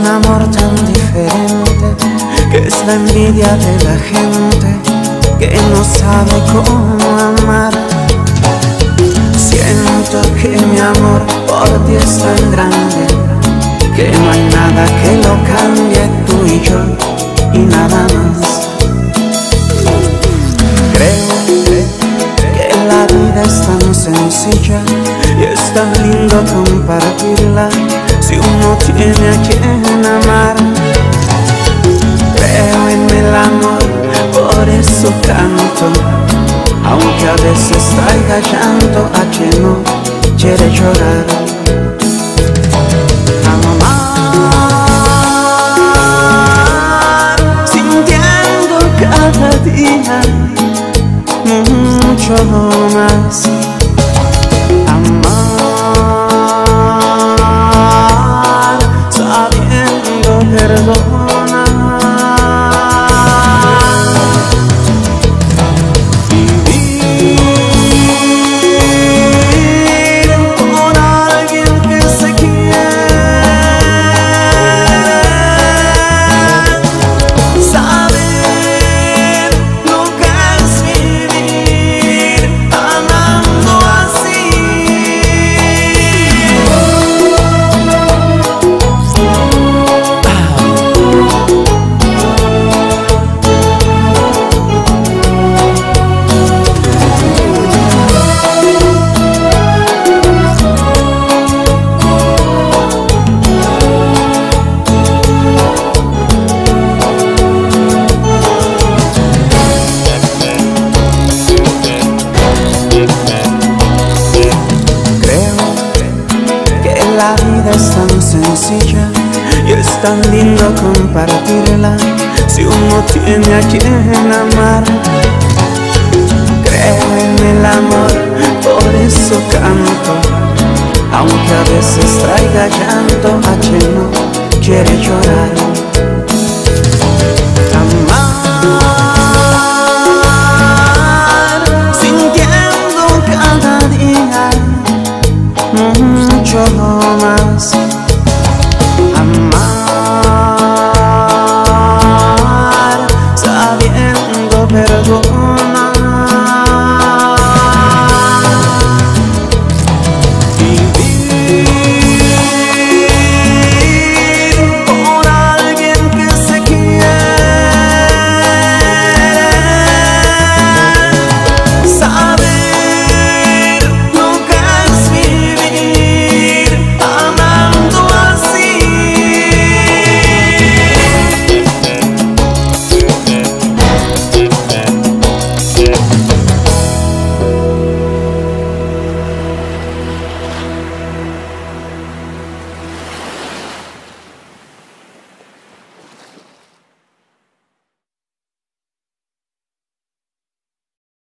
un amor tan diferente, que es la envidia de la gente que no sabe cómo amar. Siento que mi amor por ti es tan grande, que no hay nada que lo cambie tú y yo y nada más. Creo que la vida es tan sencilla y es tan lindo compartirla si uno aunque a veces traiga llanto a quien no quiere llorar. Amar, sintiendo cada día mucho más. Es tan sencilla y es tan lindo compartirla si uno tiene a quien amar. Creo en el amor, por eso canto, aunque a veces traiga llanto a quien no quiere llorar.